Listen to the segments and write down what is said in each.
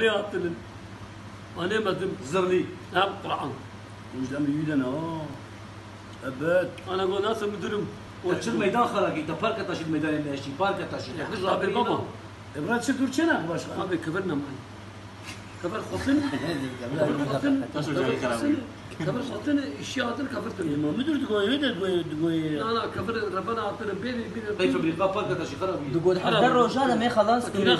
لي أنا مدم زرلي هم قرآن. وش دام يودنا آه. ابات أنا أقول ناس مدرم. وش الميدان خلاقي أنت باركة تاشي الميدان ماشي باركة تاشي يحتاج رابي بابا ابرات شتور شنا باش أبي كبرنا معي. كبر كبر خطن كبر خطن كبر خطن اشياء هذا كبرتني ما مدر تقول هيدا تقول تقول لا لا كبر ربنا عطنا بيني كيف بين بريقا باركة تاشي خرابي تقول حتى الرجال ما خلاص كنا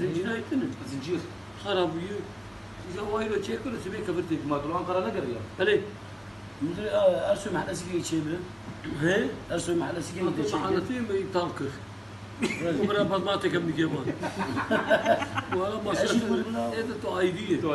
زنجنايتنا زنجير خرابيه اذا وايد تشيكل سبي كبرتك ما تروح قرا نقر يا علي مدري ارسل محل سكي تشيبه هي ارسل محل سكي أنت محلتي ما يتانكر ومرة بعد ما تكمل جمال ولا ما شفت ولا- هذا تو ايديه تو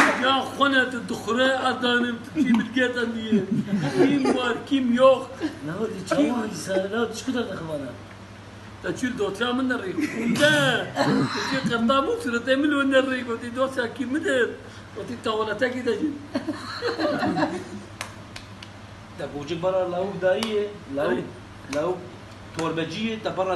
Ya Xonet'i dixure adanım tutuyor bilget andiye. Kim var kim yok. Ne oldu çavuğun ise ne oldu çıkı da kıvana. تشيل دوسيا من الريق ودا تجي قطام وسرت من وين الريق وتي دوسيا كي مدر وتي تاولتا كي تجي تبوجك برا لاو دايه لاو لاو توربجيه تبرا